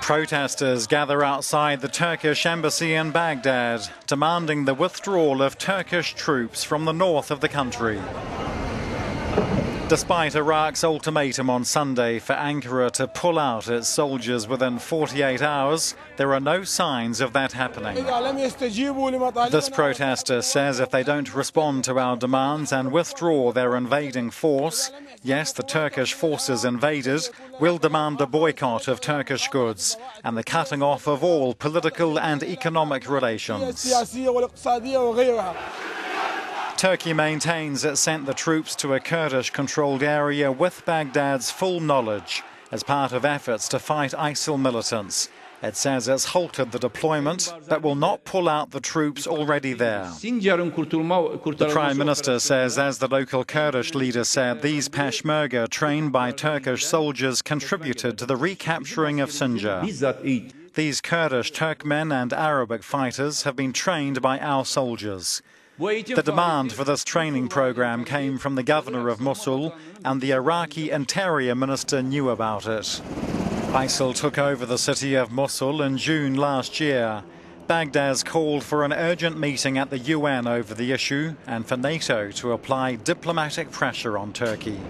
Protesters gather outside the Turkish embassy in Baghdad, demanding the withdrawal of Turkish troops from the north of the country. Despite Iraq's ultimatum on Sunday for Ankara to pull out its soldiers within 48 hours, there are no signs of that happening. This protester says if they don't respond to our demands and withdraw their invading force, yes, the Turkish forces invaded, will demand a boycott of Turkish goods and the cutting off of all political and economic relations. Turkey maintains it sent the troops to a Kurdish controlled area with Baghdad's full knowledge as part of efforts to fight ISIL militants. It says it's halted the deployment but will not pull out the troops already there. The Prime Minister says, as the local Kurdish leader said, these Peshmerga trained by Turkish soldiers contributed to the recapturing of Sinjar. These Kurdish, Turkmen, and Arabic fighters have been trained by our soldiers. The demand for this training program came from the governor of Mosul, and the Iraqi interior minister knew about it. ISIL took over the city of Mosul in June last year. Baghdad's called for an urgent meeting at the UN over the issue and for NATO to apply diplomatic pressure on Turkey.